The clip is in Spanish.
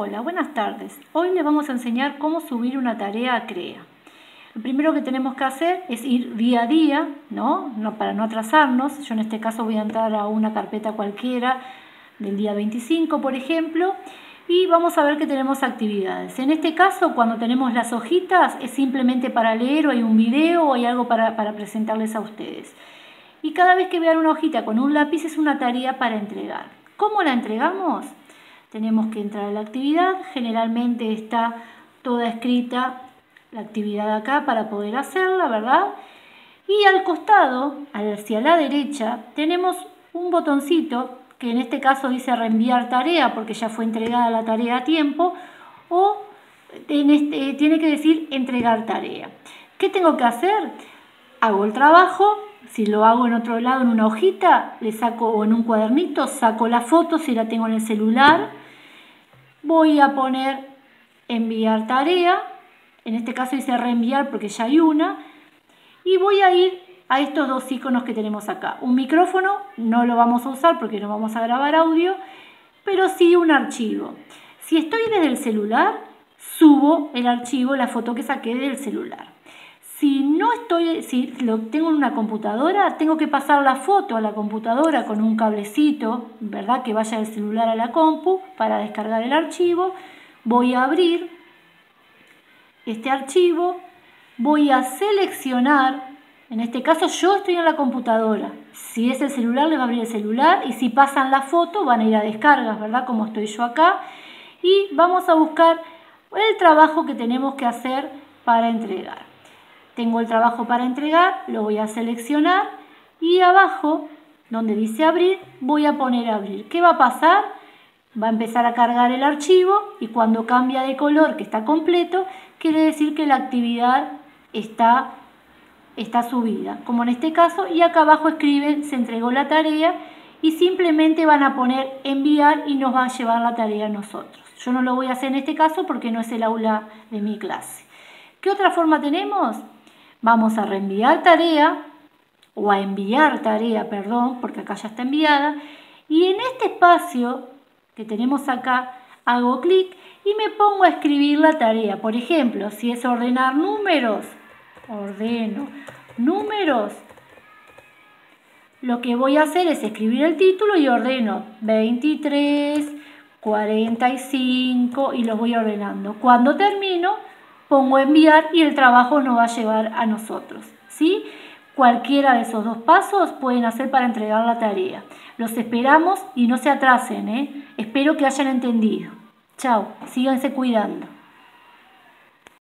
Hola, buenas tardes. Hoy les vamos a enseñar cómo subir una tarea a CREA. Lo primero que tenemos que hacer es ir día a día, ¿no? ¿no? Para no atrasarnos. Yo en este caso voy a entrar a una carpeta cualquiera del día 25, por ejemplo, y vamos a ver que tenemos actividades. En este caso, cuando tenemos las hojitas, es simplemente para leer o hay un video o hay algo para, para presentarles a ustedes. Y cada vez que vean una hojita con un lápiz es una tarea para entregar. ¿Cómo la entregamos? Tenemos que entrar a la actividad, generalmente está toda escrita la actividad acá para poder hacerla, ¿verdad? Y al costado, hacia la derecha, tenemos un botoncito que en este caso dice reenviar tarea porque ya fue entregada la tarea a tiempo o este, tiene que decir entregar tarea. ¿Qué tengo que hacer? Hago el trabajo, si lo hago en otro lado en una hojita, le saco o en un cuadernito, saco la foto si la tengo en el celular, voy a poner enviar tarea, en este caso dice reenviar porque ya hay una, y voy a ir a estos dos iconos que tenemos acá. Un micrófono, no lo vamos a usar porque no vamos a grabar audio, pero sí un archivo. Si estoy desde el celular, subo el archivo, la foto que saqué del celular. Si no estoy, si lo tengo en una computadora, tengo que pasar la foto a la computadora con un cablecito, ¿verdad? Que vaya del celular a la compu para descargar el archivo. Voy a abrir este archivo, voy a seleccionar, en este caso yo estoy en la computadora. Si es el celular, le va a abrir el celular y si pasan la foto van a ir a descargas, ¿verdad? Como estoy yo acá. Y vamos a buscar el trabajo que tenemos que hacer para entregar. Tengo el trabajo para entregar, lo voy a seleccionar y abajo, donde dice abrir, voy a poner abrir. ¿Qué va a pasar? Va a empezar a cargar el archivo y cuando cambia de color, que está completo, quiere decir que la actividad está, está subida. Como en este caso, y acá abajo escriben, se entregó la tarea y simplemente van a poner enviar y nos va a llevar la tarea a nosotros. Yo no lo voy a hacer en este caso porque no es el aula de mi clase. ¿Qué otra forma tenemos? Vamos a reenviar tarea o a enviar tarea, perdón, porque acá ya está enviada. Y en este espacio que tenemos acá, hago clic y me pongo a escribir la tarea. Por ejemplo, si es ordenar números, ordeno números. Lo que voy a hacer es escribir el título y ordeno 23, 45 y los voy ordenando. Cuando termino, pongo enviar y el trabajo nos va a llevar a nosotros. ¿sí? Cualquiera de esos dos pasos pueden hacer para entregar la tarea. Los esperamos y no se atrasen. ¿eh? Espero que hayan entendido. Chao, síganse cuidando.